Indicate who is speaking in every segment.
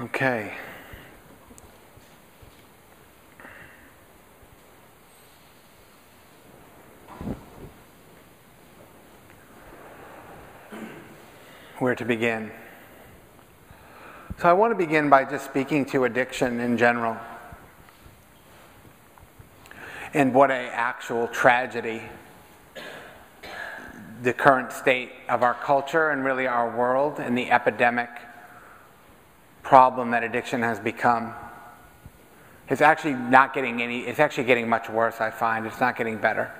Speaker 1: Okay. Where to begin? So, I want to begin by just speaking to addiction in general and what a actual tragedy the current state of our culture and really our world and the epidemic problem that addiction has become. It's actually not getting any, it's actually getting much worse, I find. It's not getting better.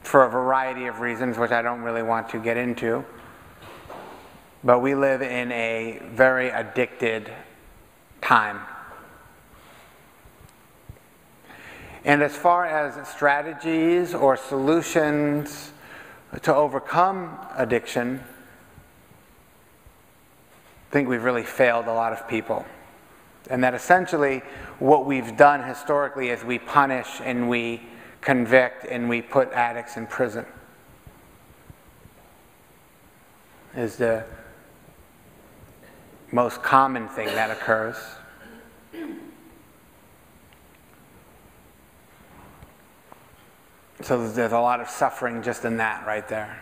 Speaker 1: For a variety of reasons, which I don't really want to get into. But we live in a very addicted time. And as far as strategies or solutions to overcome addiction, think we've really failed a lot of people. And that essentially what we've done historically is we punish and we convict and we put addicts in prison. Is the most common thing that occurs. So there's a lot of suffering just in that right there.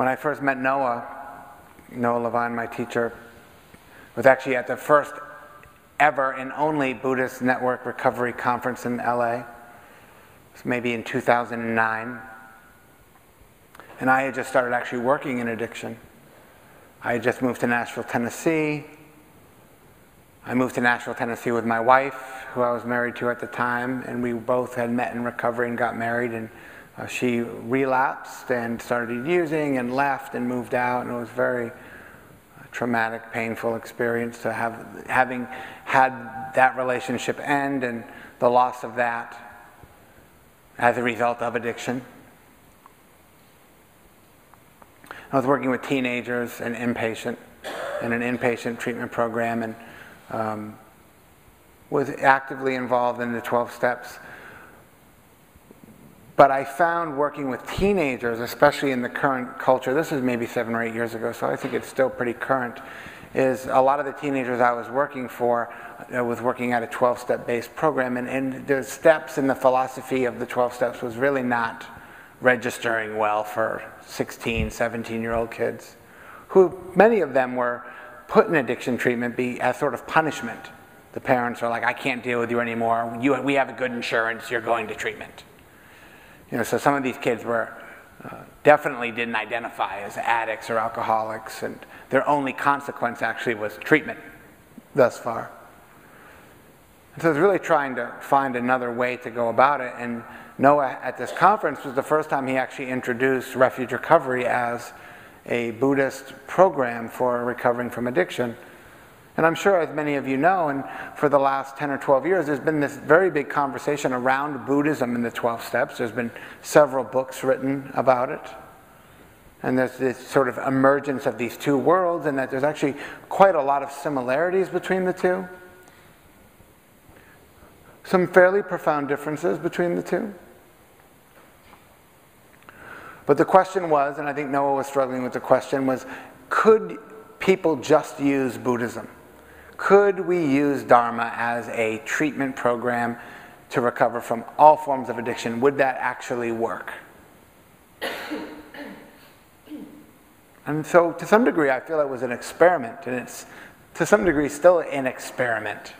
Speaker 1: When I first met Noah, Noah Levine, my teacher, was actually at the first ever and only Buddhist Network Recovery Conference in LA. It was maybe in 2009. And I had just started actually working in addiction. I had just moved to Nashville, Tennessee. I moved to Nashville, Tennessee with my wife, who I was married to at the time, and we both had met in recovery and got married. And uh, she relapsed and started using and left and moved out, and it was very uh, traumatic, painful experience to have having had that relationship end and the loss of that as a result of addiction. I was working with teenagers and inpatient in an inpatient treatment program and um, was actively involved in the 12 steps but I found working with teenagers, especially in the current culture, this is maybe seven or eight years ago, so I think it's still pretty current, is a lot of the teenagers I was working for uh, was working at a 12 step based program, and, and the steps and the philosophy of the 12 steps was really not registering well for 16, 17 year old kids, who many of them were put in addiction treatment be, as sort of punishment. The parents are like, I can't deal with you anymore. You, we have a good insurance, you're going to treatment. You know, so some of these kids were uh, definitely didn't identify as addicts or alcoholics, and their only consequence actually was treatment thus far. And so I was really trying to find another way to go about it. And Noah at this conference was the first time he actually introduced refuge recovery as a Buddhist program for recovering from addiction. And I'm sure, as many of you know, and for the last 10 or 12 years, there's been this very big conversation around Buddhism and the 12 steps. There's been several books written about it. And there's this sort of emergence of these two worlds, and that there's actually quite a lot of similarities between the two. Some fairly profound differences between the two. But the question was, and I think Noah was struggling with the question, was could people just use Buddhism? Could we use Dharma as a treatment program to recover from all forms of addiction? Would that actually work? And so, to some degree, I feel it was an experiment, and it's to some degree still an experiment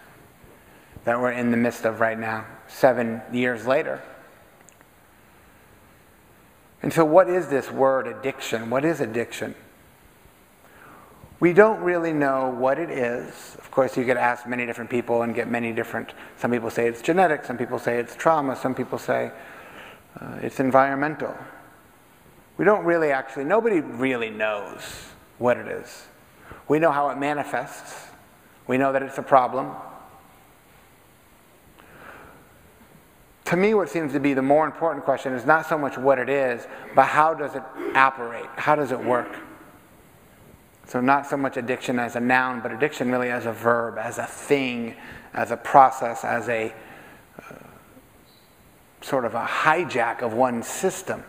Speaker 1: that we're in the midst of right now, seven years later. And so, what is this word addiction? What is addiction? We don't really know what it is. Of course, you could ask many different people and get many different. Some people say it's genetic, some people say it's trauma, some people say uh, it's environmental. We don't really actually, nobody really knows what it is. We know how it manifests, we know that it's a problem. To me, what seems to be the more important question is not so much what it is, but how does it operate? How does it work? So, not so much addiction as a noun, but addiction really as a verb, as a thing, as a process, as a, uh, sort of a hijack of one system.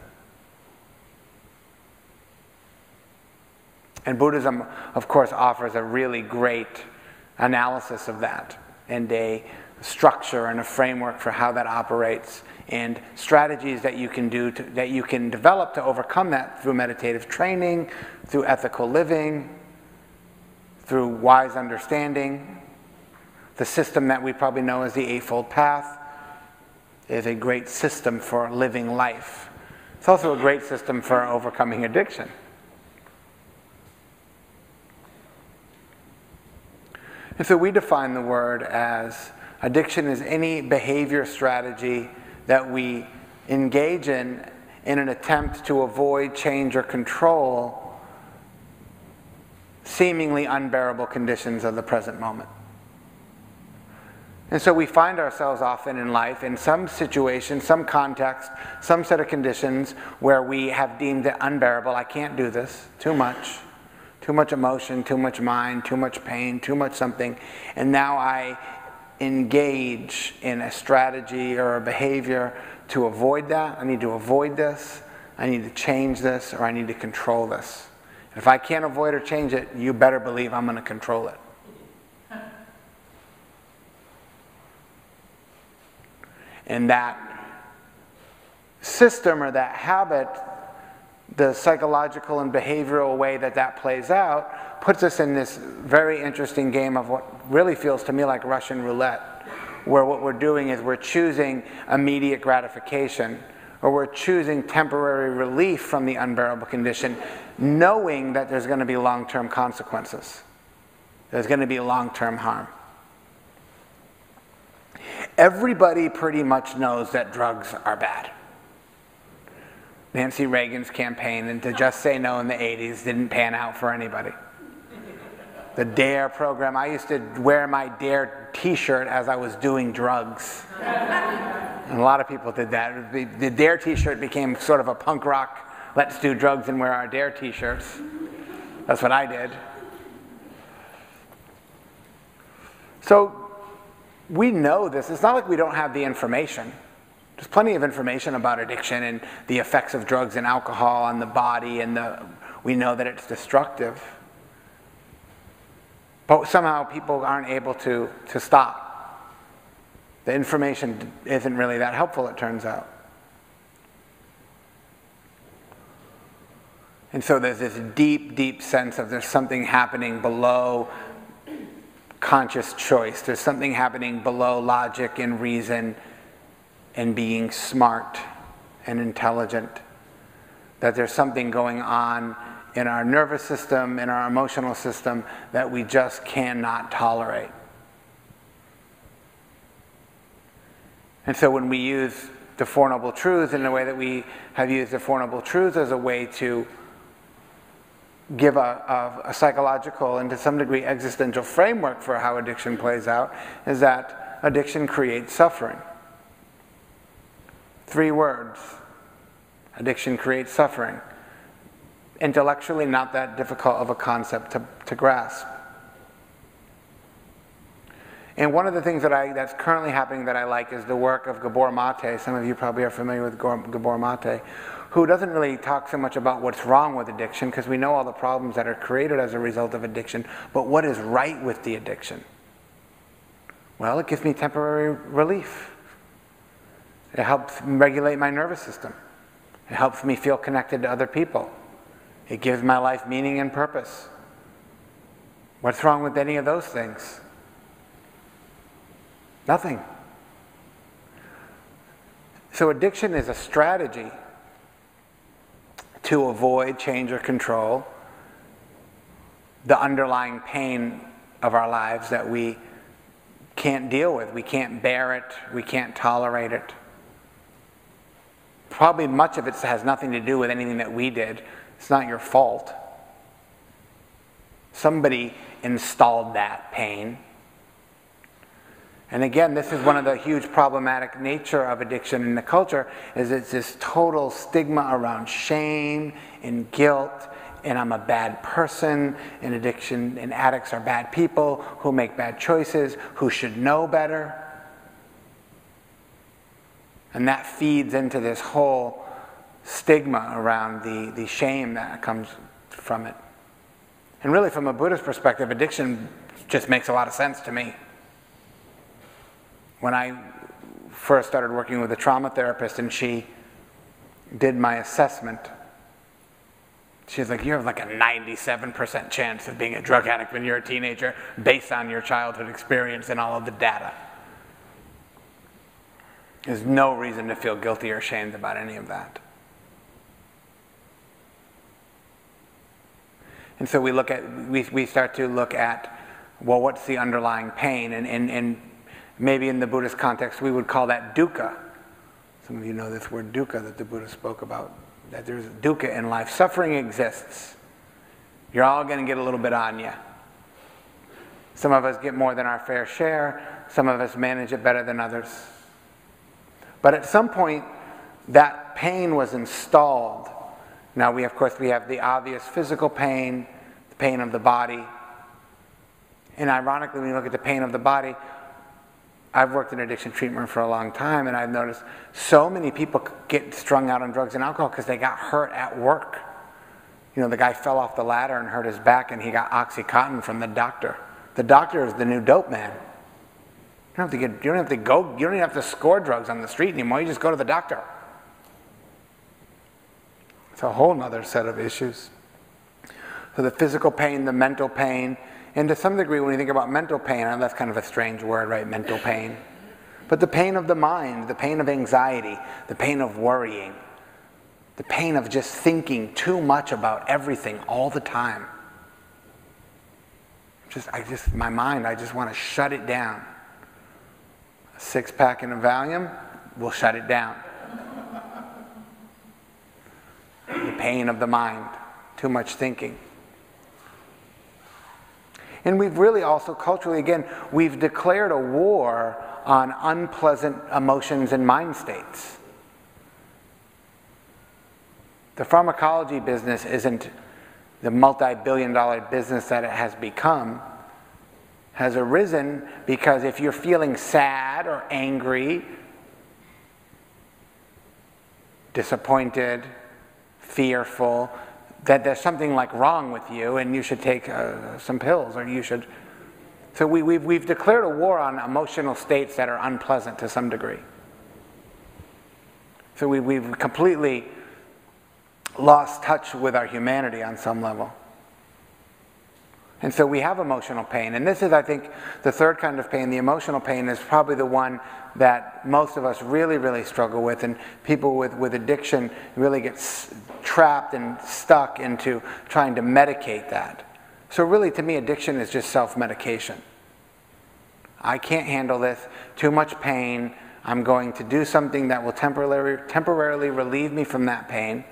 Speaker 1: And Buddhism, of course, offers a really great analysis of that and a structure and a framework for how that operates and strategies that you can do to, that you can develop to overcome that through meditative training, through ethical living, through wise understanding. The system that we probably know as the Eightfold Path is a great system for living life. It's also a great system for overcoming addiction. And so we define the word as addiction is any behavior strategy that we engage in in an attempt to avoid, change, or control seemingly unbearable conditions of the present moment. And so we find ourselves often in life in some situation, some context, some set of conditions where we have deemed it unbearable. I can't do this, too much too much emotion, too much mind, too much pain, too much something. And now I engage in a strategy or a behavior to avoid that. I need to avoid this. I need to change this or I need to control this. If I can't avoid or change it, you better believe I'm going to control it. And that system or that habit the psychological and behavioral way that that plays out puts us in this very interesting game of what really feels to me like Russian roulette, where what we're doing is we're choosing immediate gratification or we're choosing temporary relief from the unbearable condition, knowing that there's going to be long term consequences. There's going to be long term harm. Everybody pretty much knows that drugs are bad. Nancy Reagan's campaign and to just say no in the 80s didn't pan out for anybody. The DARE program, I used to wear my DARE t shirt as I was doing drugs. And a lot of people did that. The, DARE t shirt became sort of a punk rock, let's do drugs and wear our DARE t shirts. That's what I did. So we know this. It's not like we don't have the information. There's plenty of information about addiction and the effects of drugs and alcohol on the body, and the, we know that it's destructive. But somehow people aren't able to, to stop. The information isn't really that helpful, it turns out. And so there's this deep, deep sense of there's something happening below conscious choice. There's something happening below logic and reason and being smart and intelligent. That there's something going on in our nervous system, in our emotional system, that we just cannot tolerate. And so when we use the Four Noble Truths in the way that we have used the Four Noble Truths as a way to give a, a, a, psychological and to some degree existential framework for how addiction plays out, is that addiction creates suffering. Three words addiction creates suffering. Intellectually, not that difficult of a concept to, to grasp. And one of the things that I, that's currently happening that I like is the work of Gabor Mate. Some of you probably are familiar with Gabor Mate, who doesn't really talk so much about what's wrong with addiction because we know all the problems that are created as a result of addiction, but what is right with the addiction? Well, it gives me temporary relief. It helps regulate my nervous system. It helps me feel connected to other people. It gives my life meaning and purpose. What's wrong with any of those things? Nothing. So, addiction is a strategy to avoid, change, or control the underlying pain of our lives that we can't deal with. We can't bear it, we can't tolerate it. Probably much of it has nothing to do with anything that we did. It's not your fault. Somebody installed that pain. And again, this is one of the huge problematic nature of addiction in the culture is it's this total stigma around shame and guilt and I'm a bad person and addiction and addicts are bad people who make bad choices, who should know better. And that feeds into this whole stigma around the, the shame that comes from it. And really, from a Buddhist perspective, addiction just makes a lot of sense to me. When I first started working with a trauma therapist and she did my assessment, she's like, You have like a 97% chance of being a drug addict when you're a teenager based on your childhood experience and all of the data. There's no reason to feel guilty or ashamed about any of that. And so we look at, we, we start to look at, well, what's the underlying pain? And, and, and maybe in the Buddhist context, we would call that dukkha. Some of you know this word dukkha that the Buddha spoke about, that there's dukkha in life. Suffering exists. You're all going to get a little bit on you. Some of us get more than our fair share. Some of us manage it better than others. But at some point, that pain was installed. Now we, of course, we have the obvious physical pain, the pain of the body. And ironically, when you look at the pain of the body, I've worked in addiction treatment for a long time, and I've noticed so many people get strung out on drugs and alcohol because they got hurt at work. You know, the guy fell off the ladder and hurt his back, and he got Oxycontin from the doctor. The doctor is the new dope man. You don't have to get, you don't have to go, you don't even have to score drugs on the street anymore. You just go to the doctor. It's a whole other set of issues. So the physical pain, the mental pain, and to some degree, when you think about mental pain, and that's kind of a strange word, right? Mental pain. But the pain of the mind, the pain of anxiety, the pain of worrying, the pain of just thinking too much about everything all the time. Just, I just, my mind, I just want to shut it down A six pack and a Valium will shut it down. the pain of the mind, too much thinking. And we've really also, culturally, again, we've declared a war on unpleasant emotions and mind states. The pharmacology business isn't the multi billion dollar business that it has become has arisen because if you're feeling sad or angry, disappointed, fearful, that there's something like wrong with you and you should take uh, some pills or you should. So we, we've, we've declared a war on emotional states that are unpleasant to some degree. So we, we've completely lost touch with our humanity on some level. And so we have emotional pain. And this is, I think, the third kind of pain. The emotional pain is probably the one that most of us really, really struggle with. And people with, with addiction really get s- trapped and stuck into trying to medicate that. So, really, to me, addiction is just self medication. I can't handle this, too much pain. I'm going to do something that will temporarily, temporarily relieve me from that pain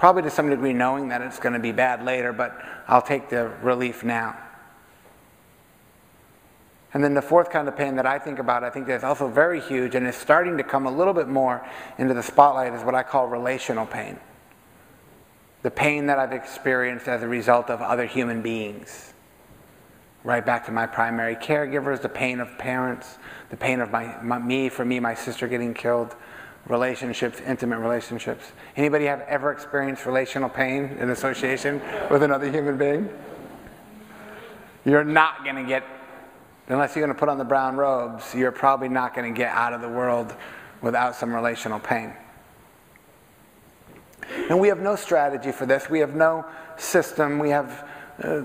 Speaker 1: probably to some degree knowing that it's going to be bad later, but I'll take the relief now. And then the fourth kind of pain that I think about, I think that's also very huge and is starting to come a little bit more into the spotlight is what I call relational pain. The pain that I've experienced as a result of other human beings. Right back to my primary caregivers, the pain of parents, the pain of my, my me, for me, my sister getting killed, relationships, intimate relationships. Anybody have ever experienced relational pain in association with another human being? You're not going to get, unless you're going to put on the brown robes, you're probably not going to get out of the world without some relational pain. And we have no strategy for this. We have no system. We have uh,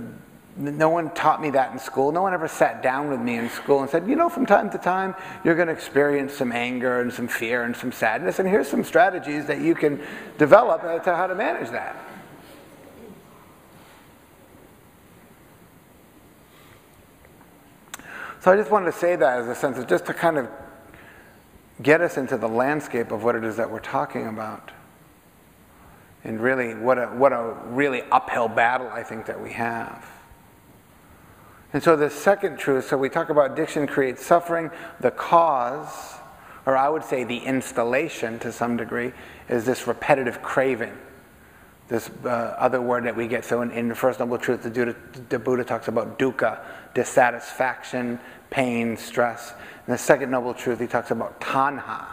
Speaker 1: no one taught me that in school. No one ever sat down with me in school and said, you know, from time to time, you're going to experience some anger and some fear and some sadness, and here's some strategies that you can develop to how to manage that. So I just wanted to say that as a sense of just to kind of get us into the landscape of what it is that we're talking about. And really, what a, what a really uphill battle I think that we have. And so the second truth, so we talk about addiction creates suffering. The cause, or I would say the installation to some degree, is this repetitive craving. This uh, other word that we get. So in, in the first noble truth, the, Buddha, the Buddha talks about dukkha, dissatisfaction, pain, stress. In the second noble truth, he talks about tanha,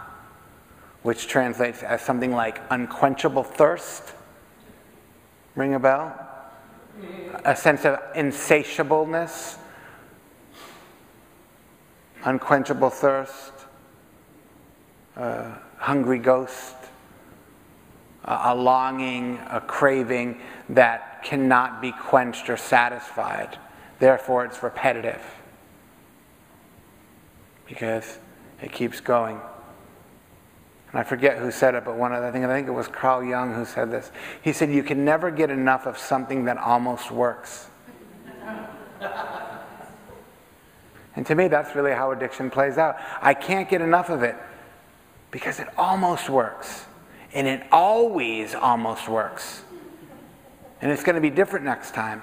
Speaker 1: which translates as something like unquenchable thirst. Ring a bell? A sense of insatiableness, unquenchable thirst, a hungry ghost, a longing, a craving that cannot be quenched or satisfied. Therefore, it's repetitive because it keeps going. And I forget who said it, but one of the, I think I think it was Carl Jung who said this. He said, "You can never get enough of something that almost works." and to me, that's really how addiction plays out. I can't get enough of it because it almost works, and it always almost works, and it's going to be different next time.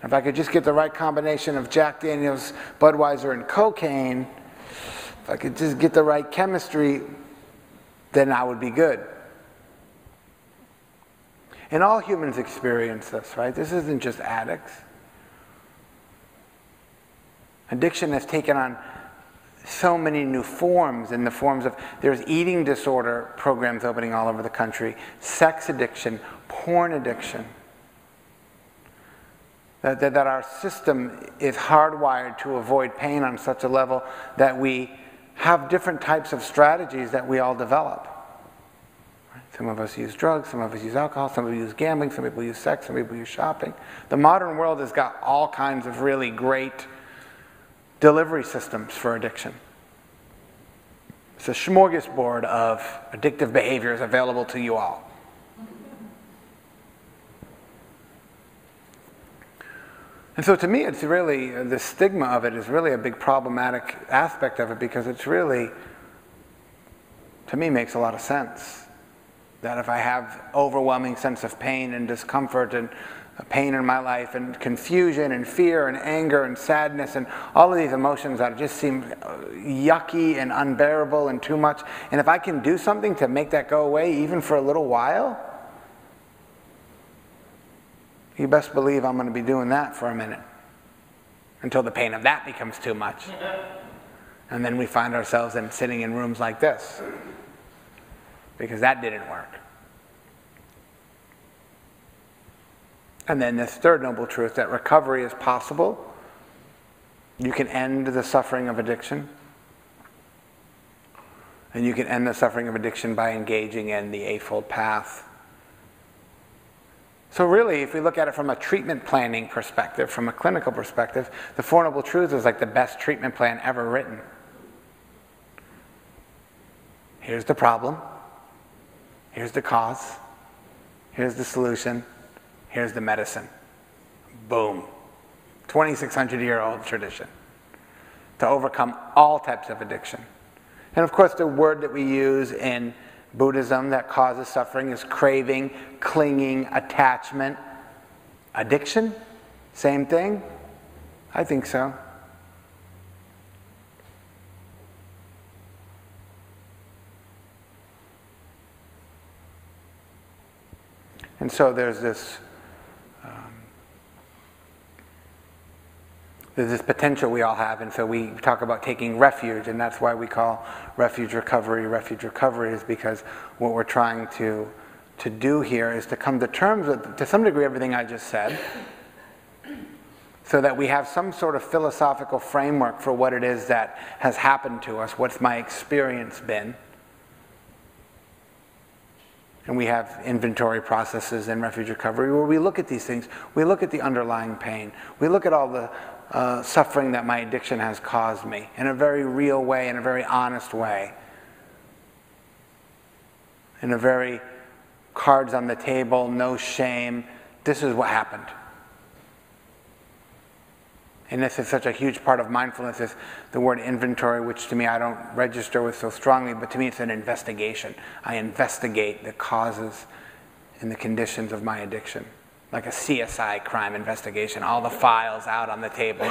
Speaker 1: If I could just get the right combination of Jack Daniels, Budweiser, and cocaine if I could just get the right chemistry, then I would be good. And all humans experience this, right? This isn't just addicts. Addiction has taken on so many new forms in the forms of there's eating disorder programs opening all over the country, sex addiction, porn addiction. That, that, that our system is hardwired to avoid pain on such a level that we have different types of strategies that we all develop. Some of us use drugs, some of us use alcohol, some of us use gambling, some people use sex, some people use shopping. The modern world has got all kinds of really great delivery systems for addiction. It's a smorgasbord of addictive behaviors available to you all. And so to me, it's really, uh, the stigma of it is really a big problematic aspect of it because it's really, to me, makes a lot of sense. That if I have overwhelming sense of pain and discomfort and pain in my life and confusion and fear and anger and sadness and all of these emotions that just seem uh, yucky and unbearable and too much. And if I can do something to make that go away, even for a little while, you best believe I'm going to be doing that for a minute until the pain of that becomes too much. And then we find ourselves in sitting in rooms like this because that didn't work. And then this third noble truth that recovery is possible. You can end the suffering of addiction. And you can end the suffering of addiction by engaging in the Eightfold Path so, really, if we look at it from a treatment planning perspective, from a clinical perspective, the Four Noble Truths is like the best treatment plan ever written. Here's the problem, here's the cause, here's the solution, here's the medicine. Boom. 2,600 year old tradition to overcome all types of addiction. And of course, the word that we use in Buddhism that causes suffering is craving, clinging, attachment. Addiction? Same thing? I think so. And so there's this there's this potential we all have, and so we talk about taking refuge, and that's why we call refuge recovery refuge recovery, is because what we're trying to to do here is to come to terms with, to some degree, everything I just said, so that we have some sort of philosophical framework for what it is that has happened to us, what's my experience been. And we have inventory processes in refuge recovery where we look at these things. We look at the underlying pain. We look at all the uh, suffering that my addiction has caused me in a very real way, in a very honest way, in a very cards on the table, no shame. This is what happened. And this is such a huge part of mindfulness is the word inventory, which to me I don't register with so strongly, but to me it's an investigation. I investigate the causes and the conditions of my addiction like a CSI crime investigation, all the files out on the table.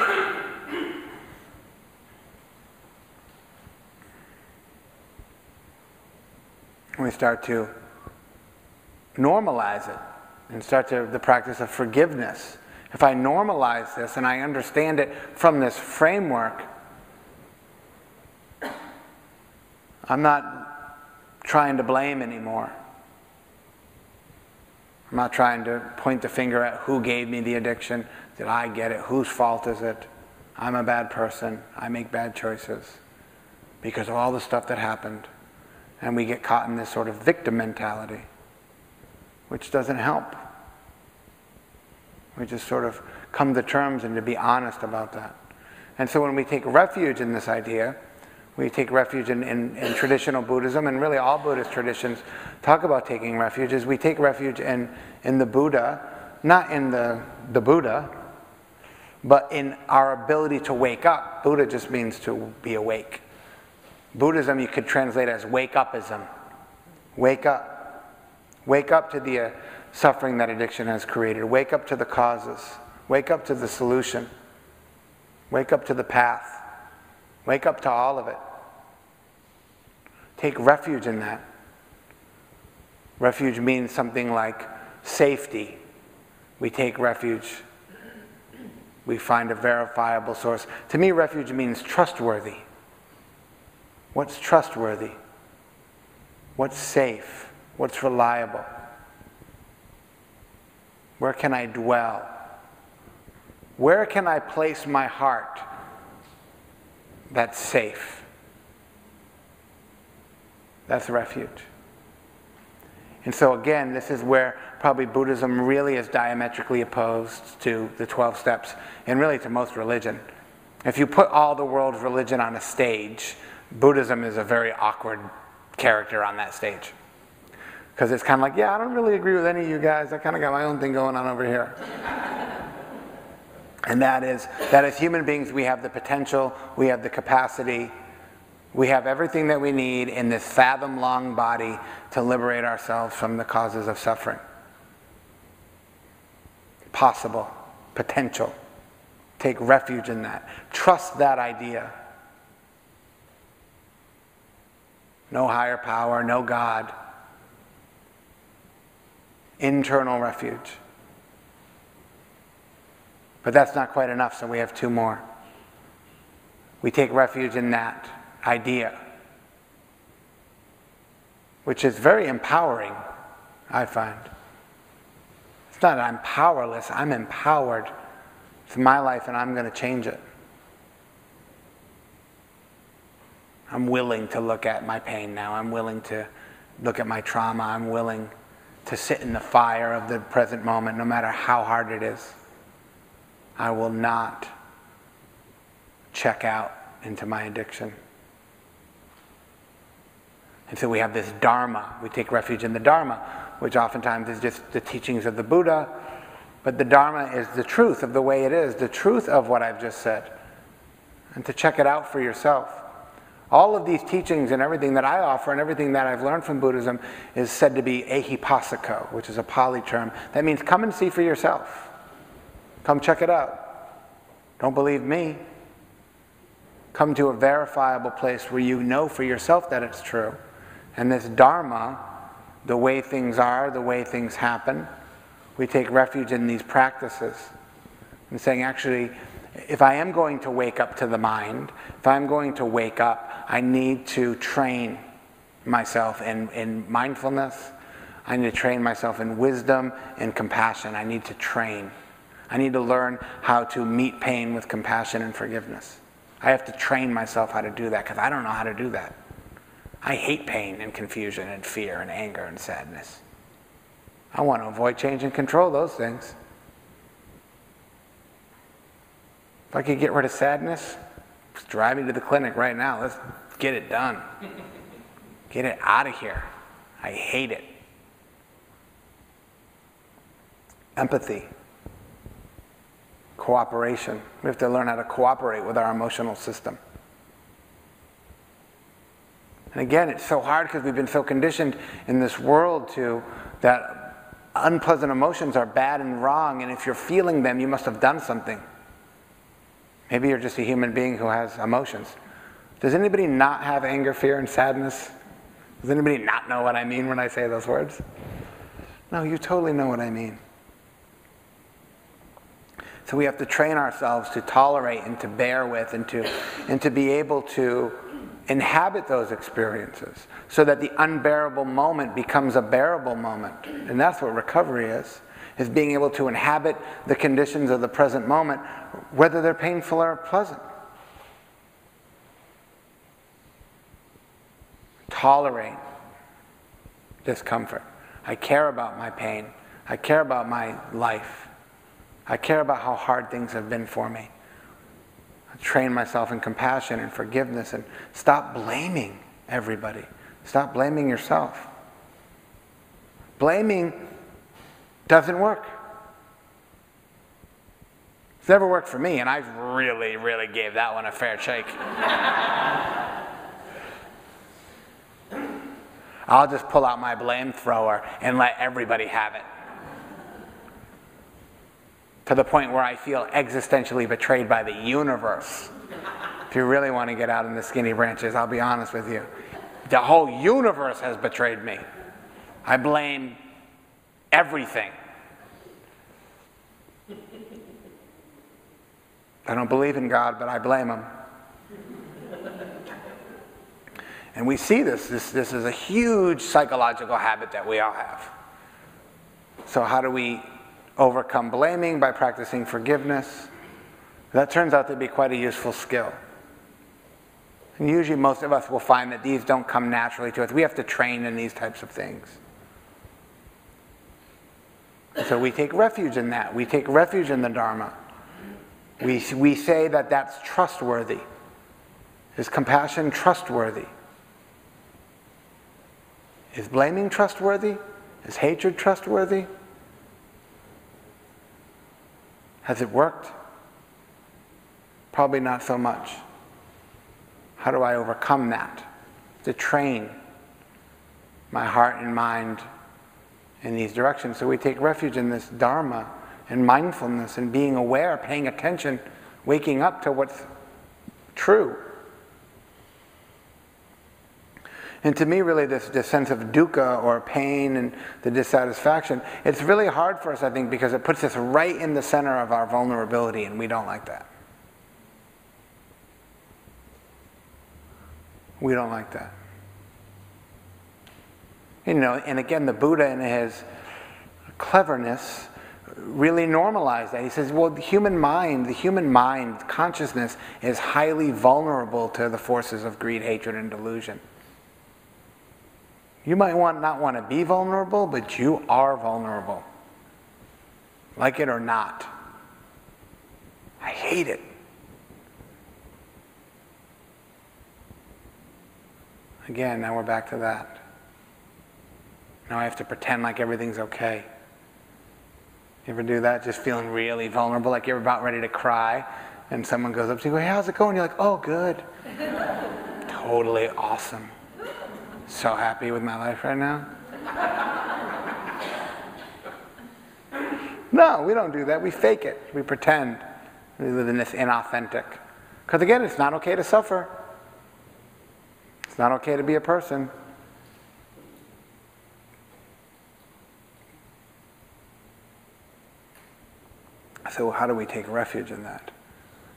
Speaker 1: We start to normalize it and start to the practice of forgiveness. If I normalize this and I understand it from this framework, I'm not trying to blame anymore. I'm not trying to point the finger at who gave me the addiction. Did I get it? Whose fault is it? I'm a bad person. I make bad choices because of all the stuff that happened. And we get caught in this sort of victim mentality, which doesn't help. We just sort of come to terms and to be honest about that. And so when we take refuge in this idea, we take refuge in, in, in, traditional Buddhism, and really all Buddhist traditions talk about taking refuge, is we take refuge in, in the Buddha, not in the, the Buddha, but in our ability to wake up. Buddha just means to be awake. Buddhism you could translate as wake upism. Wake up. Wake up to the uh, suffering that addiction has created. Wake up to the causes. Wake up to the solution. Wake up to the path. Wake up to all of it. Take refuge in that. Refuge means something like safety. We take refuge. We find a verifiable source. To me, refuge means trustworthy. What's trustworthy? What's safe? What's reliable? Where can I dwell? Where can I place my heart that's safe? That's refuge. And so, again, this is where probably Buddhism really is diametrically opposed to the 12 steps and really to most religion. If you put all the world's religion on a stage, Buddhism is a very awkward character on that stage. Because it's kind of like, yeah, I don't really agree with any of you guys. I kind of got my own thing going on over here. and that is that as human beings, we have the potential, we have the capacity, we have everything that we need in this fathom long body to liberate ourselves from the causes of suffering. Possible, potential. Take refuge in that. Trust that idea. No higher power, no God. Internal refuge. But that's not quite enough, so we have two more. We take refuge in that idea, which is very empowering, I find. It's not I'm powerless, I'm empowered. It's my life and I'm going to change it. I'm willing to look at my pain now. I'm willing to look at my trauma. I'm willing to sit in the fire of the present moment, no matter how hard it is. I will not check out into my addiction. And so we have this Dharma. We take refuge in the Dharma, which oftentimes is just the teachings of the Buddha. But the Dharma is the truth of the way it is, the truth of what I've just said. And to check it out for yourself. All of these teachings and everything that I offer and everything that I've learned from Buddhism is said to be ehipassiko, which is a Pali term. That means come and see for yourself. Come check it out. Don't believe me. Come to a verifiable place where you know for yourself that it's true. And this Dharma, the way things are, the way things happen, we take refuge in these practices. And saying, actually, if I am going to wake up to the mind, if I'm going to wake up, I need to train myself in, in mindfulness. I need to train myself in wisdom and compassion. I need to train. I need to learn how to meet pain with compassion and forgiveness. I have to train myself how to do that because I don't know how to do that. I hate pain and confusion and fear and anger and sadness. I want to avoid, change, and control those things. If I could get rid of sadness, just drive me to the clinic right now. Let's get it done. Get it out of here. I hate it. Empathy. Cooperation. We have to learn how to cooperate with our emotional system. And again, it's so hard because we've been so conditioned in this world to that unpleasant emotions are bad and wrong, and if you're feeling them, you must have done something. Maybe you're just a human being who has emotions. Does anybody not have anger, fear, and sadness? Does anybody not know what I mean when I say those words? No, you totally know what I mean. So we have to train ourselves to tolerate and to bear with and to, and to be able to inhabit those experiences so that the unbearable moment becomes a bearable moment. And that's what recovery is, is being able to inhabit the conditions of the present moment, whether they're painful or pleasant. Tolerate discomfort. I care about my pain. I care about my life. I care about how hard things have been for me train myself in compassion and forgiveness and stop blaming everybody. Stop blaming yourself. Blaming doesn't work. It's never worked for me, and I really, really gave that one a fair shake. I'll just pull out my blame thrower and let everybody have it to the point where I feel existentially betrayed by the universe. If you really want to get out in the skinny branches, I'll be honest with you. The whole universe has betrayed me. I blame everything. I don't believe in God, but I blame Him. And we see this. this. This is a huge psychological habit that we all have. So, how do we overcome blaming by practicing forgiveness. That turns out to be quite a useful skill. And usually, most of us will find that these don't come naturally to us. We have to train in these types of things. So we take refuge in that. We take refuge in the Dharma. We, we say that that's trustworthy. Is compassion trustworthy? Is blaming trustworthy? Is hatred trustworthy? Has it worked? Probably not so much. How do I overcome that? To train my heart and mind in these directions. So we take refuge in this Dharma and mindfulness and being aware, paying attention, waking up to what's true. And to me, really, this, this sense of dukkha or pain and the dissatisfaction, it's really hard for us, I think, because it puts us right in the center of our vulnerability, and we don't like that. We don't like that. You know, and again, the Buddha, in his cleverness, really normalized that. He says, well, the human mind, the human mind, consciousness, is highly vulnerable to the forces of greed, hatred, and delusion. You might want, not want to be vulnerable, but you are vulnerable. Like it or not. I hate it. Again, now we're back to that. Now I have to pretend like everything's okay. You ever do that? Just feeling really vulnerable, like you're about ready to cry, and someone goes up to you, hey, how's it going? You're like, oh, good. totally awesome so happy with my life right now. no, we don't do that. We fake it. We pretend. We live in this inauthentic. Because again, it's not okay to suffer. It's not okay to be a person. So, how do we take refuge in that?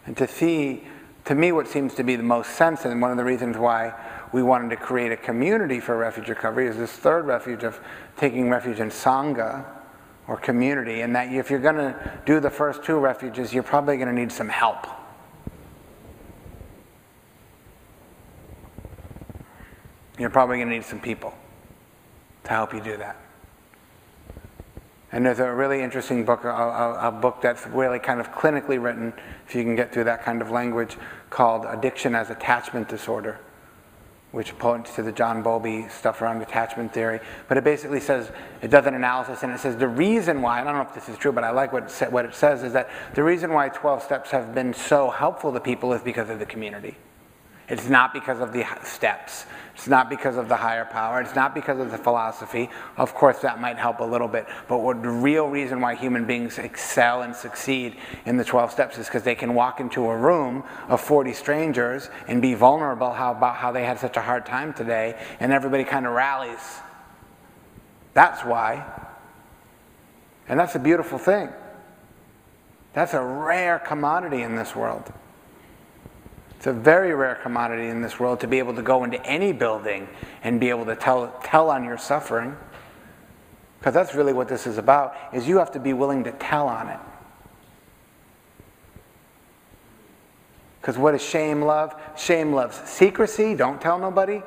Speaker 1: And to see, to me, what seems to be the most sense, and one of the reasons why we wanted to create a community for refuge recovery is this third refuge of taking refuge in Sangha or community, and that if you're going to do the first two refuges, you're probably going to need some help. You're probably going to need some people to help you do that. And there's a really interesting book, a, a, a, book that's really kind of clinically written, if you can get through that kind of language, called Addiction as Attachment Disorder which points to the John Bowlby stuff around attachment theory. But it basically says, it does an analysis and it says the reason why, I don't know if this is true, but I like what it, what it says, is that the reason why 12 steps have been so helpful to people is because of the community. It's not because of the steps. It's not because of the higher power. It's not because of the philosophy. Of course, that might help a little bit. But what the real reason why human beings excel and succeed in the 12 steps is because they can walk into a room of 40 strangers and be vulnerable how, about how they had such a hard time today, and everybody kind of rallies. That's why. And that's a beautiful thing. That's a rare commodity in this world. It's a very rare commodity in this world to be able to go into any building and be able to tell, tell on your suffering. Because that's really what this is about, is you have to be willing to tell on it. Because what does shame love? Shame loves secrecy, don't tell nobody.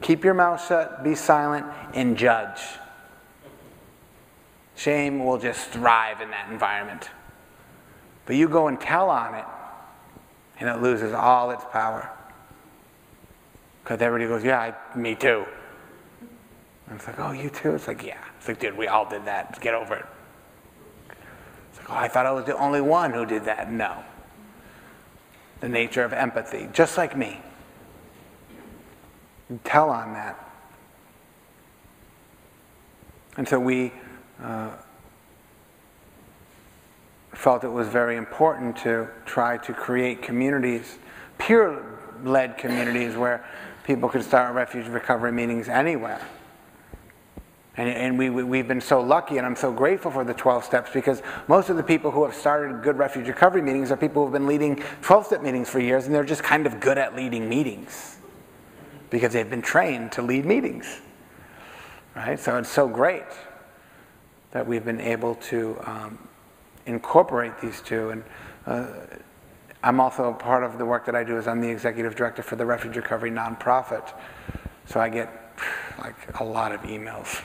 Speaker 1: Keep your mouth shut, be silent, and judge. Shame will just thrive in that environment. But you go and tell on it, and it loses all its power. Because everybody goes, Yeah, I, me too. And it's like, Oh, you too? It's like, Yeah. It's like, Dude, we all did that. Let's get over it. It's like, Oh, I thought I was the only one who did that. No. The nature of empathy, just like me. Tell on that. And so we uh, felt it was very important to try to create communities, peer led communities, where people could start refuge recovery meetings anywhere. And, and we, we, have been so lucky, and I'm so grateful for the 12 steps because most of the people who have started good refuge recovery meetings are people who have been leading 12 step meetings for years, and they're just kind of good at leading meetings because they've been trained to lead meetings. Right? So it's so great that we've been able to um, incorporate these two. And uh, I'm also part of the work that I do is I'm the executive director for the Refuge Recovery nonprofit. So I get like a lot of emails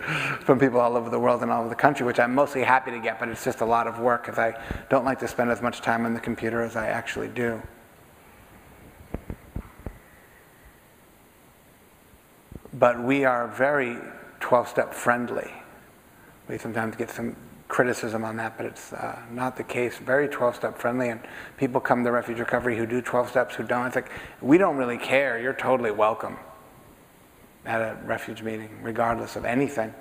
Speaker 1: from people all over the world and all over the country, which I'm mostly happy to get, but it's just a lot of work because I don't like to spend as much time on the computer as I actually do. But we are very 12 step friendly. We sometimes get some criticism on that, but it's uh, not the case. Very 12 step friendly, and people come to Refuge Recovery who do 12 steps, who don't. It's like, we don't really care. You're totally welcome at a refuge meeting, regardless of anything.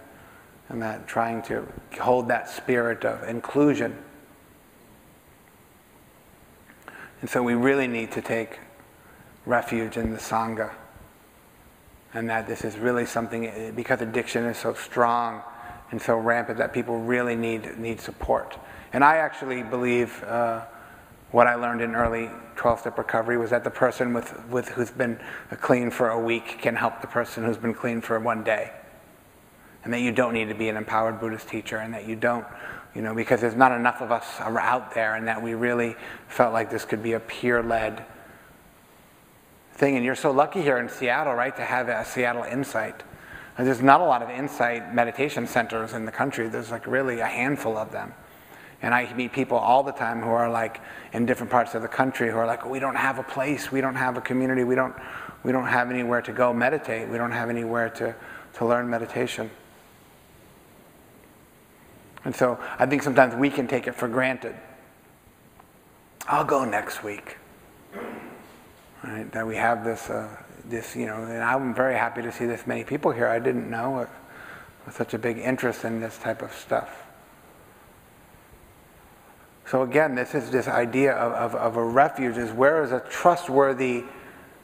Speaker 1: And that trying to hold that spirit of inclusion. And so we really need to take refuge in the Sangha. And that this is really something, because addiction is so strong, and so rampant that people really need, need support. And I actually believe uh, what I learned in early 12 step recovery was that the person with, with, who's been clean for a week can help the person who's been clean for one day. And that you don't need to be an empowered Buddhist teacher, and that you don't, you know, because there's not enough of us out there, and that we really felt like this could be a peer led thing. And you're so lucky here in Seattle, right, to have a Seattle Insight there's not a lot of insight meditation centers in the country. There's like really a handful of them. And I meet people all the time who are like in different parts of the country who are like, we don't have a place, we don't have a community, we don't, we don't have anywhere to go meditate, we don't have anywhere to, to learn meditation. And so I think sometimes we can take it for granted. I'll go next week. Right? That we have this, uh, this, you know, and I'm very happy to see this many people here. I didn't know it, with such a big interest in this type of stuff. So again, this is this idea of, of, of a refuge is where is a trustworthy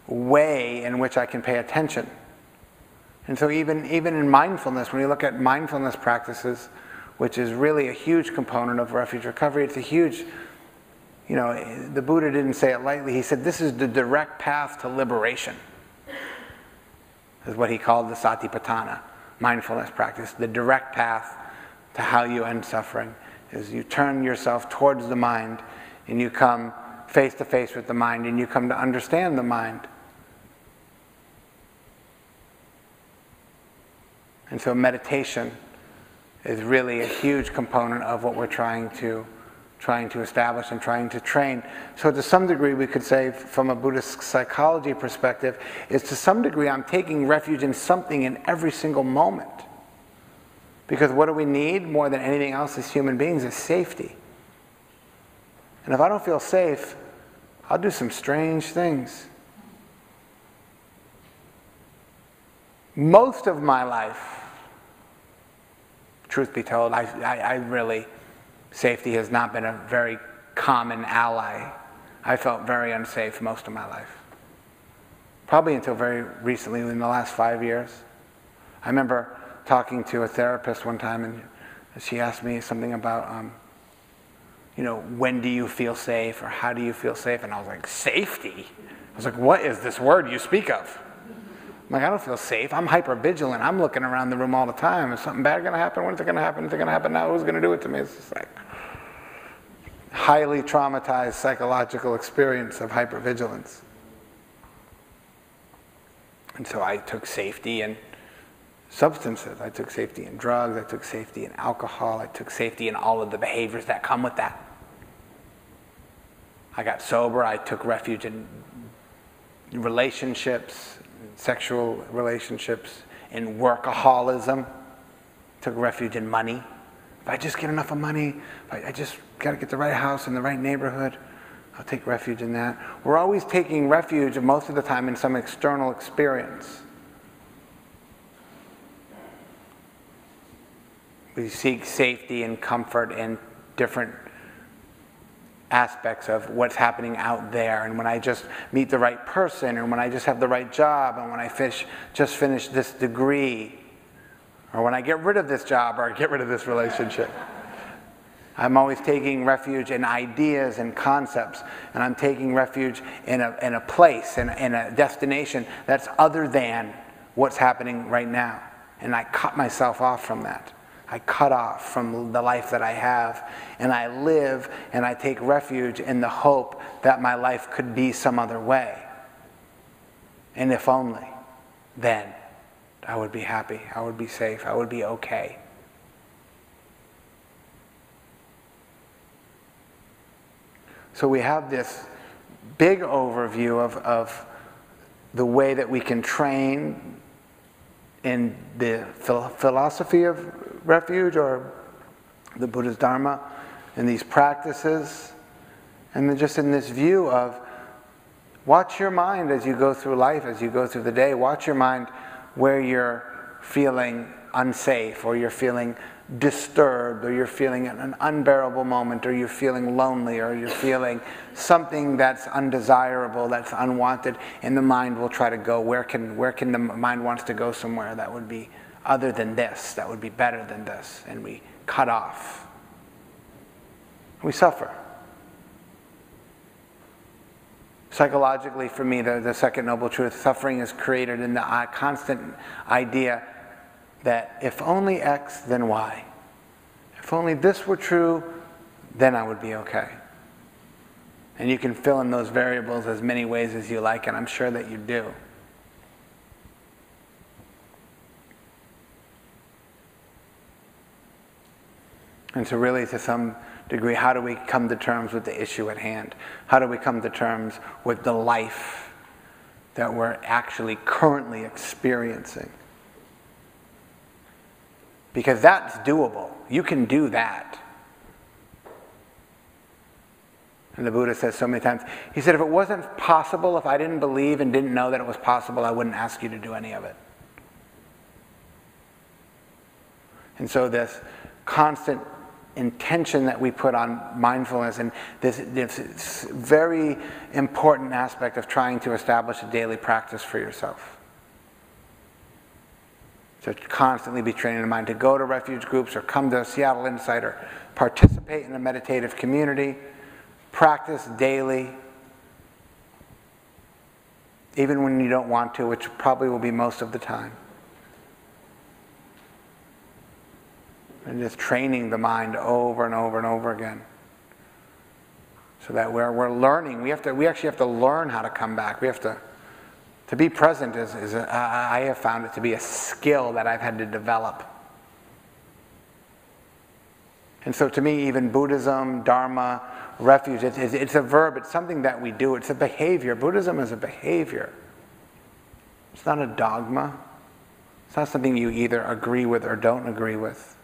Speaker 1: way in which I can pay attention. And so even, even in mindfulness, when you look at mindfulness practices, which is really a huge component of refuge recovery, it's a huge, you know, the Buddha didn't say it lightly. He said this is the direct path to liberation is what he called the satipatthana, mindfulness practice. The direct path to how you end suffering is you turn yourself towards the mind and you come face to face with the mind and you come to understand the mind. And so meditation is really a huge component of what we're trying to trying to establish and trying to train. So, to some degree, we could say, from a Buddhist psychology perspective, is to some degree, I'm taking refuge in something in every single moment. Because what do we need more than anything else as human beings is safety. And if I don't feel safe, I'll do some strange things. Most of my life, truth be told, I, I, I really safety has not been a very common ally. I felt very unsafe most of my life. Probably until very recently, in the last five years. I remember talking to a therapist one time, and she asked me something about, um, you know, when do you feel safe or how do you feel safe? And I was like, safety? I was like, what is this word you speak of? I'm like, I don't feel safe. I'm hyper vigilant. I'm looking around the room all the time. Is something bad going to happen? When's it going to happen? Is it going to happen now? Who's going to do it to me? It's just like highly traumatized psychological experience of hypervigilance. And so I took safety in substances. I took safety in drugs. I took safety in alcohol. I took safety in all of the behaviors that come with that. I got sober. I took refuge in relationships, sexual relationships, in workaholism. Took refuge in money. If I just get enough of money, I, I just got to get the right house in the right neighborhood, I'll take refuge in that. We're always taking refuge most of the time in some external experience. We seek safety and comfort in different aspects of what's happening out there. And when I just meet the right person, or when I just have the right job, and when I fish, just finish this degree, or when I get rid of this job, or I get rid of this relationship. I'm always taking refuge in ideas and concepts, and I'm taking refuge in a, in a place, in, in a destination that's other than what's happening right now. And I cut myself off from that. I cut off from the life that I have, and I live and I take refuge in the hope that my life could be some other way. And if only, then I would be happy, I would be safe, I would be okay. So we have this big overview of, of the way that we can train in the philosophy of refuge or the Buddha's Dharma and these practices. And then just in this view of watch your mind as you go through life, as you go through the day. Watch your mind where you're feeling unsafe or you're feeling disturbed or you're feeling an unbearable moment or you're feeling lonely or you're feeling something that's undesirable that's unwanted and the mind will try to go where can where can the mind wants to go somewhere that would be other than this that would be better than this and we cut off. We suffer psychologically for me the, the second noble truth suffering is created in the constant idea that if only X, then Y. If only this were true, then I would be okay. And you can fill in those variables as many ways as you like, and I'm sure that you do. And so, really, to some degree, how do we come to terms with the issue at hand? How do we come to terms with the life that we're actually currently experiencing? because that's doable. You can do that. And the Buddha says so many times, he said, if it wasn't possible, if I didn't believe and didn't know that it was possible, I wouldn't ask you to do any of it. And so, this constant intention that we put on mindfulness and this, this very important aspect of trying to establish a daily practice for yourself to constantly be training the mind to go to refuge groups or come to Seattle Insight or participate in a meditative community, practice daily, even when you don't want to, which probably will be most of the time. And just training the mind over and over and over again. So that we're, we're learning. We, have to, we actually have to learn how to come back. We have to to be present is, is a, I have found it to be a skill that I've had to develop. And so to me, even Buddhism, Dharma, refuge, it's, it's a verb, it's something that we do, it's a behavior. Buddhism is a behavior, it's not a dogma. It's not something you either agree with or don't agree with.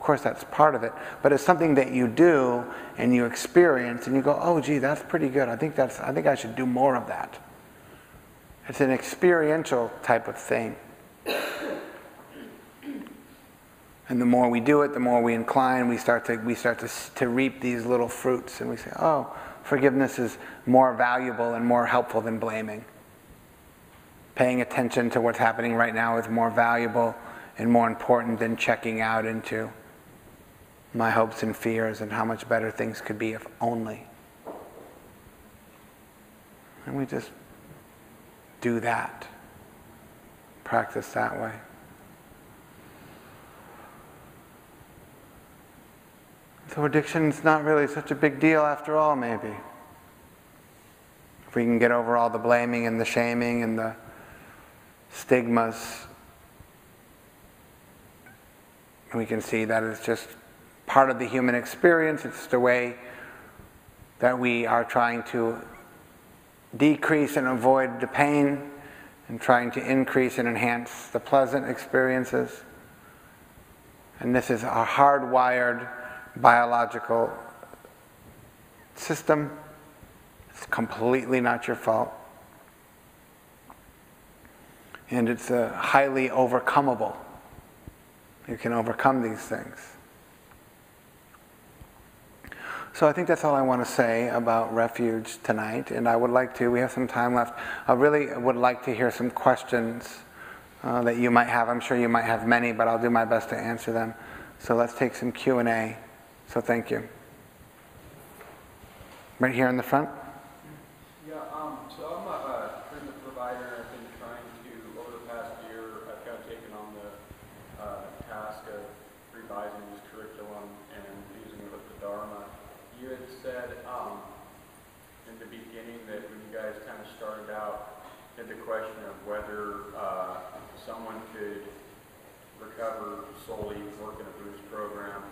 Speaker 1: Of course, that's part of it, but it's something that you do and you experience and you go, oh, gee, that's pretty good. I think, that's, I think I should do more of that. It's an experiential type of thing. And the more we do it, the more we incline, we start to, we start to, to reap these little fruits. And we say, oh, forgiveness is more valuable and more helpful than blaming. Paying attention to what's happening right now is more valuable and more important than checking out into my hopes and fears and how much better things could be if only. And we just do that, practice that way. So addiction's not really such a big deal after all, maybe. If we can get over all the blaming and the shaming and the stigmas, And we can see that it's just part of the human experience. It's the way that we are trying to decrease and avoid the pain and trying to increase and enhance the pleasant experiences. And this is a hardwired biological system. It's completely not your fault. And it's uh, highly overcomable. You can overcome these things. So I think that's all I want to say about refuge tonight. And I would like to, we have some time left, I really would like to hear some questions uh, that you might have. I'm sure you might have many, but I'll do my best to answer them. So let's take some Q&A. So thank you. Right here in the front.
Speaker 2: Yeah, um, so I'm a uh, treatment provider. I've been trying to, over the past year, I've kind of taken on the uh, task of revising this curriculum and using it with the Dharma. You had said um, in the beginning that when you guys kind of started out, had the question of whether uh, someone could recover solely working a Buddhist program.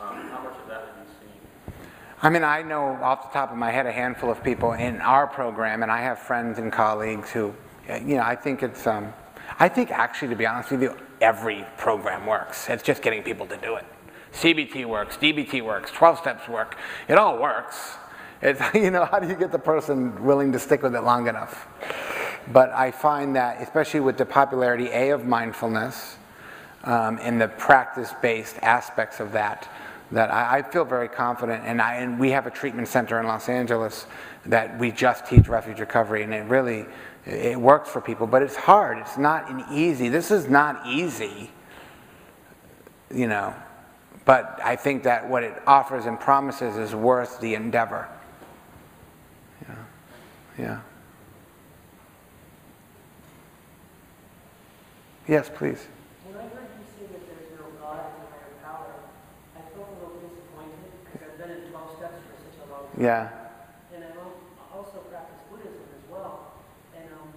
Speaker 2: Um, how much of that have you seen?
Speaker 1: I mean, I know off the top of my head a handful of people in our program, and I have friends and colleagues who, you know, I think it's, um, I think actually, to be honest with you, every program works. It's just getting people to do it. CBT works, DBT works, 12 steps work. It all works. It's, you know, how do you get the person willing to stick with it long enough? But I find that, especially with the popularity, A, of mindfulness, um, and the practice-based aspects of that, that I, I, feel very confident. And, I, and we have a treatment center in Los Angeles that we just teach refuge recovery, and it really it works for people. But it's hard. It's not an easy. This is not easy. You know, but I think that what it offers and promises is worth the endeavor. Yeah. Yeah. Yes, please. Yeah.
Speaker 3: And I also practice Buddhism as well. And, um,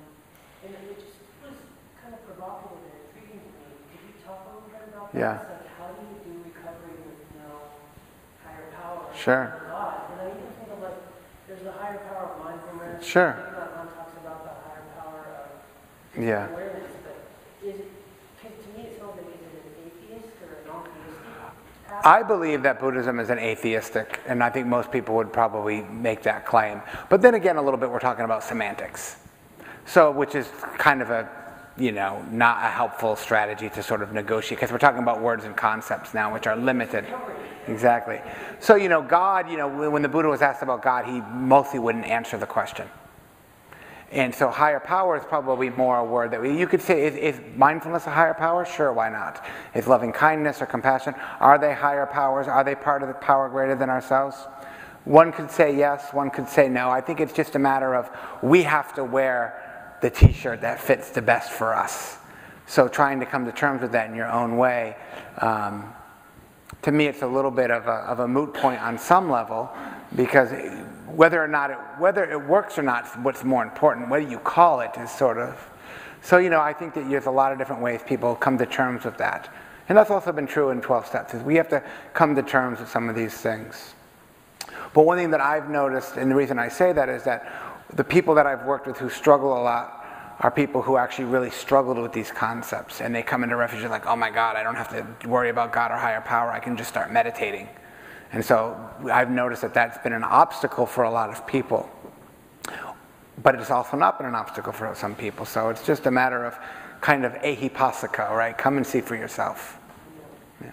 Speaker 3: and it just was kind of provocative and intriguing to me. Could you talk a little bit about that?
Speaker 1: Yeah.
Speaker 3: Like, how do you do recovery with, higher power?
Speaker 1: Sure.
Speaker 3: God? And I even think of like, there's the higher power of mindfulness.
Speaker 1: Sure.
Speaker 3: Talks about the higher power of
Speaker 1: yeah.
Speaker 3: awareness. But is it, to me, it sounds like, is it an atheist or a non-theistic?
Speaker 1: I believe that Buddhism is an atheistic, and I think most people would probably make that claim. But then again, a little bit, we're talking about semantics. So, which is kind of a, you know, not a helpful strategy to sort of negotiate, because we're talking about words and concepts now, which are limited. Exactly. So, you know, God, you know, when the Buddha was asked about God, he mostly wouldn't answer the question. And so higher power is probably more a word that we, you could say, is, is, mindfulness a higher power? Sure, why not? Is loving kindness or compassion, are they higher powers? Are they part of the power greater than ourselves? One could say yes, one could say no. I think it's just a matter of we have to wear the t shirt that fits the best for us. So trying to come to terms with that in your own way, um, to me, it's a little bit of a, of a moot point on some level because whether or not it, whether it works or not, what's more important. Whether you call it is sort of. So you know, I think that there's a lot of different ways people come to terms with that, and that's also been true in 12 steps. Is we have to come to terms with some of these things. But one thing that I've noticed, and the reason I say that is that the people that I've worked with who struggle a lot are people who actually really struggled with these concepts, and they come into refuge and like, oh my God, I don't have to worry about God or higher power. I can just start meditating. And so I've noticed that that's been an obstacle for a lot of people. But it's also not been an obstacle for some people. So it's just a matter of kind of ehipassika, right? Come and see for yourself.
Speaker 3: Yeah.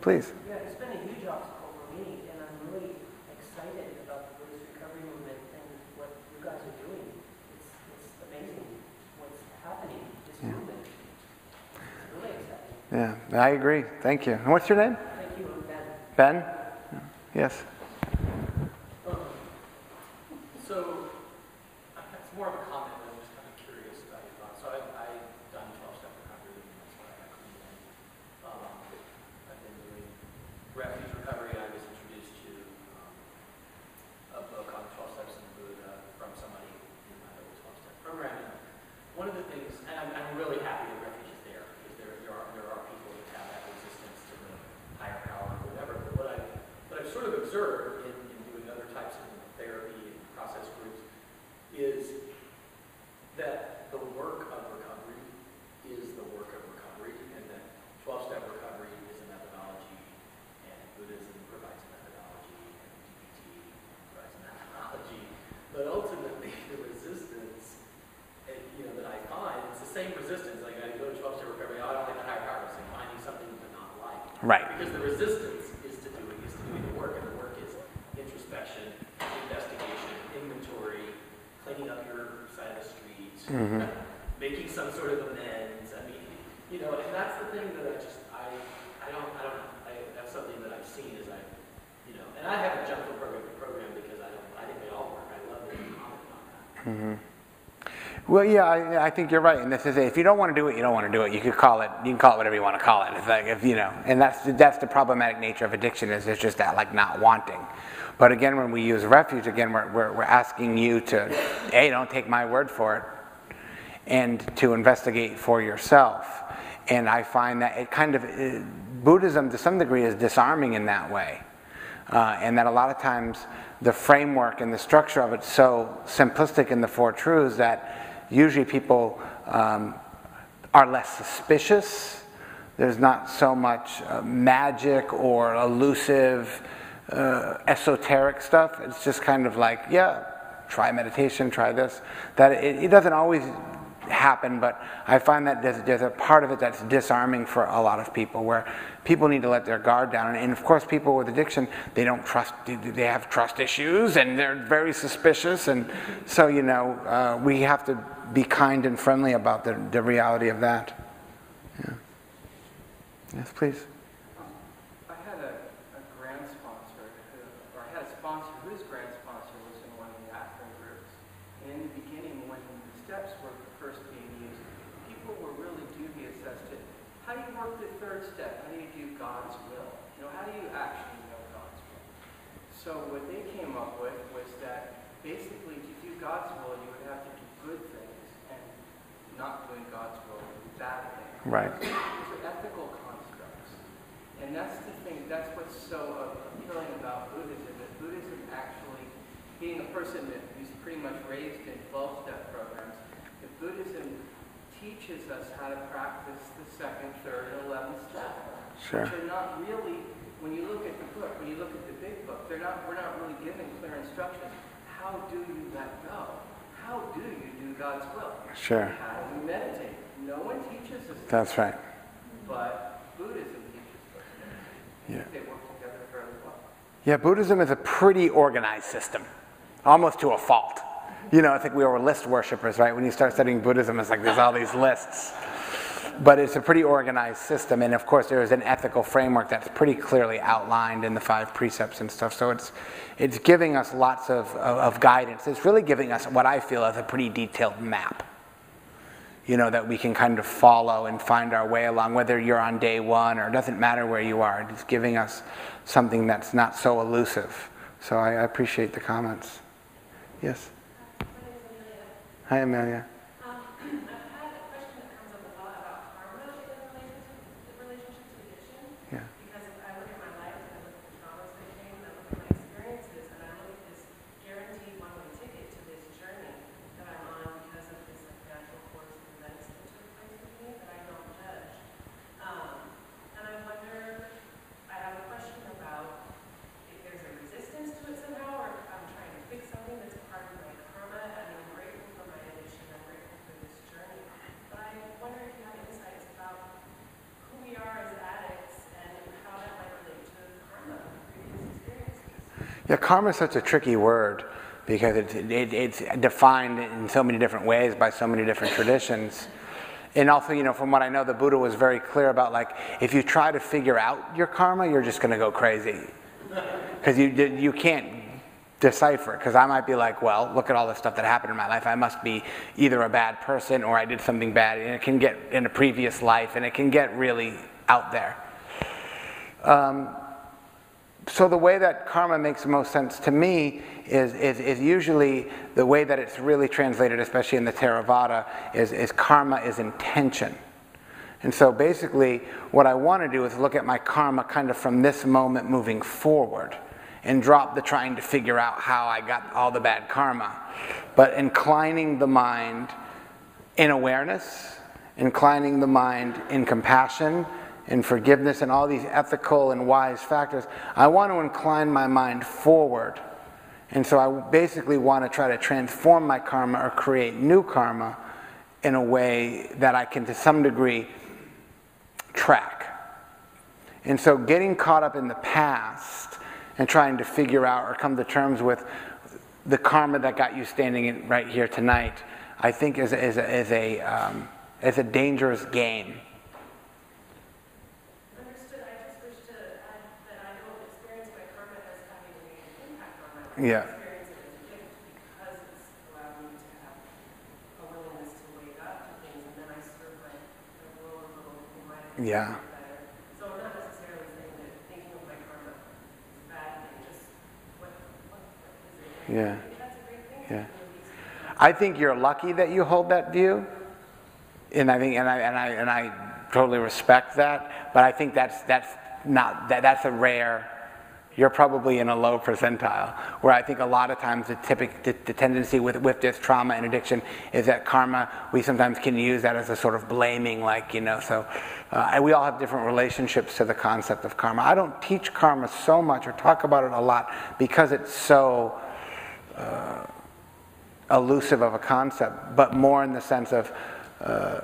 Speaker 1: Please.
Speaker 3: Yeah, it's been a huge obstacle for me, and I'm really excited about the Buddhist recovery movement and what you guys are doing. It's, it's amazing what's happening, this It's really exciting.
Speaker 1: Yeah, I agree. Thank you. And what's your name?
Speaker 3: Thank you, Ben.
Speaker 1: Ben? Yes?
Speaker 4: So, uh, it's more of a comment, I'm just kind of curious about your thoughts. So I've, I've done twelve-step recovery, and that's what I got clean in. Um, I've been doing refuge recovery, I was introduced to, um, a book on twelve steps in Buddha from somebody in my old twelve-step program. And One of the things, and I'm, I'm really happy that refuge is there, because there, there are, there are people that have that resistance to the higher power or whatever. But what I, what I've sort of observed in, in doing other types of therapy and process groups is that the work of recovery is the work of recovery, and that 12-step recovery is a methodology, and Buddhism provides a methodology, and DBT provides a methodology. But ultimately, the resistance, eh, you know, that I find, it's the same resistance. Like I go to 12-step recovery, oh, I don't like the higher power. It's like finding something to not like.
Speaker 1: Right.
Speaker 4: Because the resistance is to doing is to doing the work, and the work is introspection, investigation, inventory, cleaning up your side of the street, making some sort of amends. I mean, you know, and that's the thing that I just I I don't I don't. I, that's something that I've seen as I you know, and I haven't jumped from program to program because I don't I think they all work. I love that you comment on that. Mm-hmm.
Speaker 1: Well, yeah, I, I think you're right. And this is it. If you don't want to do it, you don't want to do it. You could call it. You can call it whatever you want to call it. It's like if you know, and that's that's the problematic nature of addiction is it's just that like not wanting. But again, when we use refuge, again, we're, we're, we're asking you to, a, don't take my word for it, and to investigate for yourself. And I find that it kind of, uh, Buddhism to some degree is disarming in that way. Uh, and that a lot of times the framework and the structure of it's so simplistic in the Four Truths that usually people um, are less suspicious. There's not so much uh, magic or elusive, uh, esoteric stuff. It's just kind of like, yeah, try meditation, try this. That it, it doesn't always happen, but I find that there's, there's a part of it that's disarming for a lot of people, where people need to let their guard down. And, and of course, people with addiction, they don't trust, they have trust issues, and they're very suspicious. And so, you know, uh, we have to be kind and friendly about the, the reality of that. Yeah. Yes, please.
Speaker 5: I had a, a grant sponsor, who, or I had a sponsor whose grant sponsor was in one of the Akron groups. And in the beginning, when the steps were first being used, people were really dubious as to how do you work the third step? How do you do God's will? You know, how do you actually know God's will? So what they came up with was that basically to do God's will, you would have to do good things, and not doing God's will would be bad things.
Speaker 1: Right.
Speaker 5: These are ethical constructs. And that's the thing, that's what's so appealing about Buddhism, that Buddhism actually, being a person that who's pretty much raised in 12-step programs, that Buddhism teaches us how to practice the second, third, and 11th step.
Speaker 1: Sure.
Speaker 5: Which are not really, when you look at the book, when you look at the big book, they're not, we're not really given clear instructions. How do you let go? How do you do God's will?
Speaker 1: Sure.
Speaker 5: How do you meditate? No one teaches us this.
Speaker 1: That's right.
Speaker 5: But Buddhism teaches us.
Speaker 1: Yeah.
Speaker 5: They work together fairly well.
Speaker 1: Yeah, Buddhism is a pretty organized system, almost to a fault. You know, I think we were list worshippers, right? When you start studying Buddhism, it's like there's all these lists. But it's a pretty organized system, and of course, there is an ethical framework that's pretty clearly outlined in the five precepts and stuff. So it's it's giving us lots of, of, of guidance. It's really giving us what I feel is a pretty detailed map you know, that we can kind of follow and find our way along, whether you're on day one or it doesn't matter where you are. It's giving us something that's not so elusive. So I, I appreciate the comments. Yes. Hi, Amelia.
Speaker 6: Um, I've had a question that comes up a lot about karma in relationship, in relationship to addiction.
Speaker 1: Yeah.
Speaker 6: Because if I look at my life and I look at the traumas that came and I look at my experiences and I look at this guaranteed one-way ticket to this journey that I'm on because of this like natural course of events that took place with me that I don't judge. Um, and I wonder, I have a question about if there's a resistance to it somehow or if I'm trying to fix something that's part of my karma. I mean, I'm grateful for my addiction, I'm grateful for this journey. But I wonder if you have insights about who we are as addicts and how that might relate to karma, previous experiences.
Speaker 1: Yeah, karma is such a tricky word because it's, it, it's defined in so many different ways by so many different traditions. and also, you know, from what I know, the Buddha was very clear about like, if you try to figure out your karma, you're just going to go crazy. Because you, you can't decipher it. Because I might be like, well, look at all the stuff that happened in my life. I must be either a bad person or I did something bad. And it can get in a previous life and it can get really out there. Um, so the way that karma makes the most sense to me is, is, is usually the way that it's really translated, especially in the Theravada, is, is karma is intention. And so basically, what I want to do is look at my karma kind of from this moment moving forward and drop the trying to figure out how I got all the bad karma. But inclining the mind in awareness, inclining the mind in compassion, in forgiveness, and all these ethical and wise factors, I want to incline my mind forward. And so I basically want to try to transform my karma or create new karma in a way that I can, to some degree, track. And so getting caught up in the past and trying to figure out or come to terms with the karma that got you standing in, right here tonight, I think is, is, is, a, um, is a dangerous game.
Speaker 6: Understood, I just wish to add that I don't experience my karma as having a negative impact on my life.
Speaker 1: Yeah.
Speaker 6: I experience it as a gift because it's allowed me to have a willingness to wake up to things, and then I serve my, my world a little in my
Speaker 1: Yeah.
Speaker 6: So I'm not necessarily saying that thinking of my karma is a bad thing, just what, what, is it?
Speaker 1: Yeah. Yeah. I think you're lucky that you hold that view, and I think, and I, and I, and I totally respect that. But I think that's that's not that, that's a rare. You're probably in a low percentile, where I think a lot of times the typic the, the tendency with with this trauma and addiction is that karma. We sometimes can use that as a sort of blaming, like you know. So, uh, and we all have different relationships to the concept of karma. I don't teach karma so much or talk about it a lot because it's so elusive of a concept, but more in the sense of uh,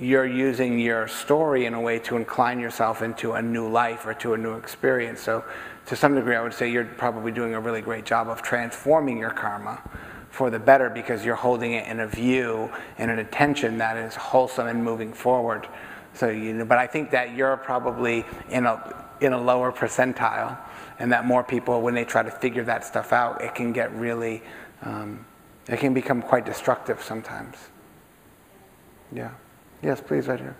Speaker 1: you're using your story in a way to incline yourself into a new life or to a new experience. So, to some degree, I would say you're probably doing a really great job of transforming your karma for the better because you're holding it in a view and an attention that is wholesome and moving forward. So, you know, but I think that you're probably in a in a lower percentile, and that more people, when they try to figure that stuff out, it can get really, um, it can become quite destructive sometimes. Yeah. Yes, please, right here.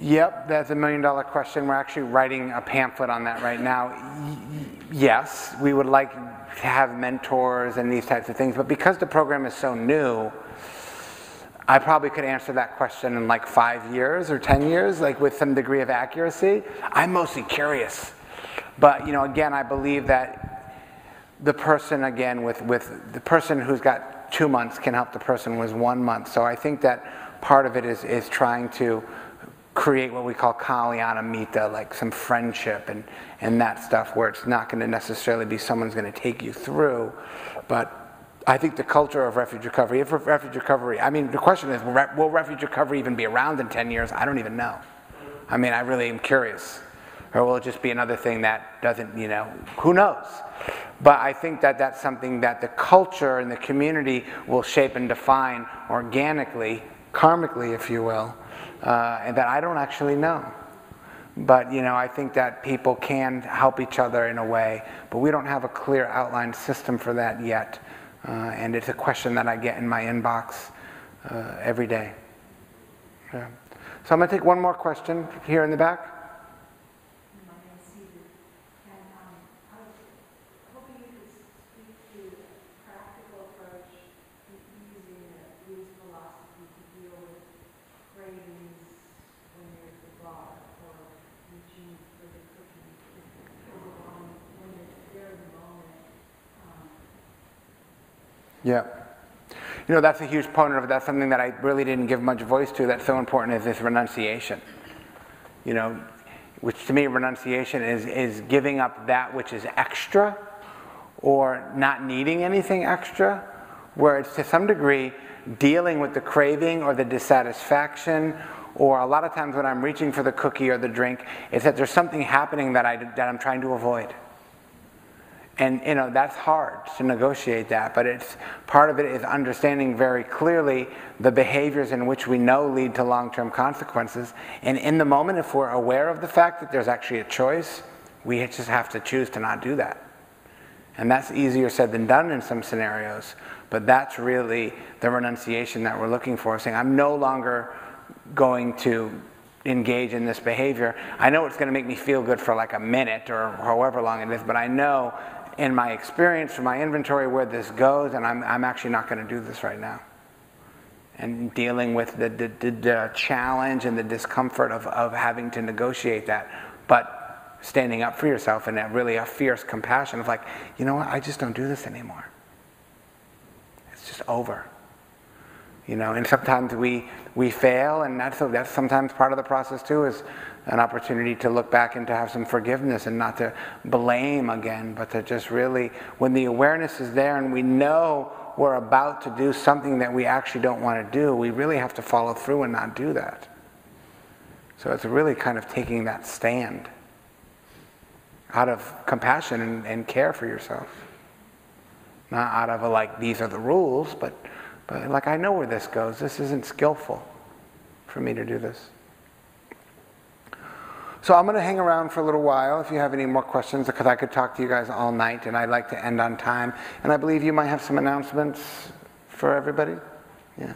Speaker 1: Yep, that's a million dollar question. We're actually writing a pamphlet on that right now. Yes, we would like to have mentors and these types of things, but because the program is so new, I probably could answer that question in like five years or 10 years, like with some degree of accuracy. I'm mostly curious. But, you know, again, I believe that the person, again, with, with the person who's got two months can help the person with one month. So I think that part of it is, is trying to create what we call Kalyana Mitta, like some friendship and, and that stuff where it's not going to necessarily be someone's going to take you through, but I think the culture of refuge recovery, if refuge recovery, I mean, the question is, will, re- will refuge recovery even be around in 10 years? I don't even know. I mean, I really am curious. Or will it just be another thing that doesn't, you know, who knows? But I think that that's something that the culture and the community will shape and define organically, karmically, if you will, uh, and that I don't actually know. But you know, I think that people can help each other in a way, but we don't have a clear outlined system for that yet. Uh, and it's a question that I get in my inbox uh, every day. Yeah. So I'm going to take one more question here in the back.
Speaker 7: My name is Cedar, and um, I was hoping you could speak to a practical approach to using a Buddhist philosophy to deal with cravings when you're at the bar or reaching for the cookie or um, when you're there in the moment. Um,
Speaker 1: Yeah. You know, that's a huge part of it. That's something that I really didn't give much voice to that's so important is this renunciation. You know, which to me, renunciation is, is giving up that which is extra or not needing anything extra, where it's to some degree dealing with the craving or the dissatisfaction or a lot of times when I'm reaching for the cookie or the drink, it's that there's something happening that, I, that I'm trying to avoid. And you know that's hard to negotiate that, but it's part of it is understanding very clearly the behaviors in which we know lead to long-term consequences. And in the moment, if we're aware of the fact that there's actually a choice, we just have to choose to not do that. And that's easier said than done in some scenarios, but that's really the renunciation that we're looking for, saying I'm no longer going to engage in this behavior. I know it's going to make me feel good for like a minute or however long it is, but I know in my experience, from my inventory, where this goes, and I'm, I'm actually not going to do this right now. And dealing with the, the, the, the challenge and the discomfort of, of having to negotiate that, but standing up for yourself and that really a fierce compassion of like, you know what, I just don't do this anymore. It's just over. You know, and sometimes we, we fail, and that's, that's sometimes part of the process too, is an opportunity to look back and to have some forgiveness and not to blame again, but to just really, when the awareness is there and we know we're about to do something that we actually don't want to do, we really have to follow through and not do that. So it's really kind of taking that stand out of compassion and, and care for yourself. Not out of a like, these are the rules, but, but like, I know where this goes. This isn't skillful for me to do this. So I'm going to hang around for a little while if you have any more questions, because I could talk to you guys all night, and I'd like to end on time. And I believe you might have some announcements for everybody. Yeah.